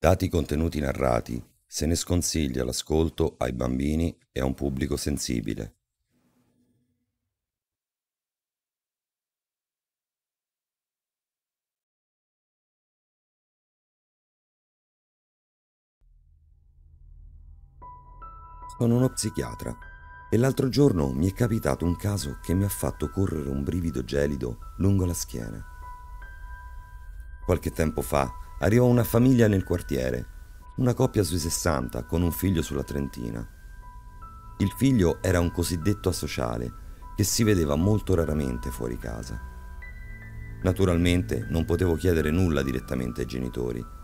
Dati i contenuti narrati, se ne sconsiglia l'ascolto ai bambini e a un pubblico sensibile. Sono uno psichiatra e l'altro giorno mi è capitato un caso che mi ha fatto correre un brivido gelido lungo la schiena. Qualche tempo fa arrivò una famiglia nel quartiere, una coppia sui 60 con un figlio sulla trentina. Il figlio era un cosiddetto asociale che si vedeva molto raramente fuori casa. Naturalmente non potevo chiedere nulla direttamente ai genitori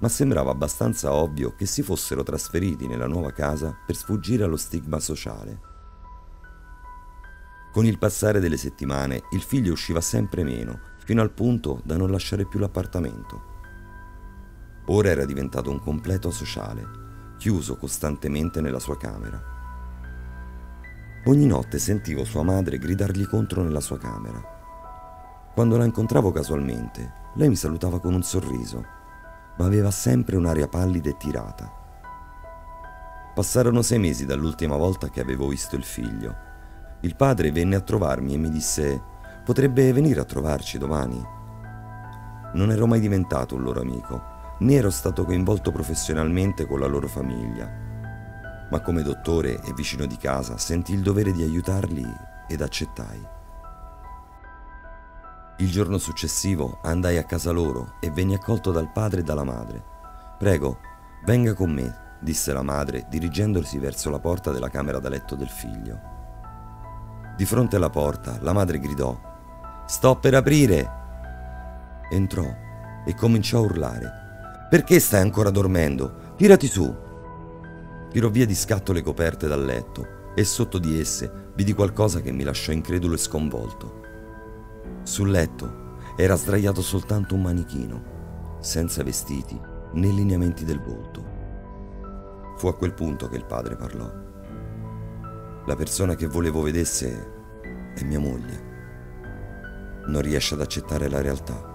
ma sembrava abbastanza ovvio che si fossero trasferiti nella nuova casa per sfuggire allo stigma sociale. Con il passare delle settimane il figlio usciva sempre meno, fino al punto da non lasciare più l'appartamento. Ora era diventato un completo sociale, chiuso costantemente nella sua camera. Ogni notte sentivo sua madre gridargli contro nella sua camera. Quando la incontravo casualmente, lei mi salutava con un sorriso ma aveva sempre un'aria pallida e tirata. Passarono sei mesi dall'ultima volta che avevo visto il figlio. Il padre venne a trovarmi e mi disse potrebbe venire a trovarci domani. Non ero mai diventato un loro amico, né ero stato coinvolto professionalmente con la loro famiglia. Ma come dottore e vicino di casa sentì il dovere di aiutarli ed accettai. Il giorno successivo andai a casa loro e venni accolto dal padre e dalla madre. Prego, venga con me, disse la madre, dirigendosi verso la porta della camera da letto del figlio. Di fronte alla porta, la madre gridò: Sto per aprire! Entrò e cominciò a urlare: Perché stai ancora dormendo? Tirati su! Tirò via di scatto le coperte dal letto e sotto di esse vidi qualcosa che mi lasciò incredulo e sconvolto. Sul letto era sdraiato soltanto un manichino, senza vestiti né lineamenti del volto. Fu a quel punto che il padre parlò. La persona che volevo vedesse è mia moglie. Non riesce ad accettare la realtà.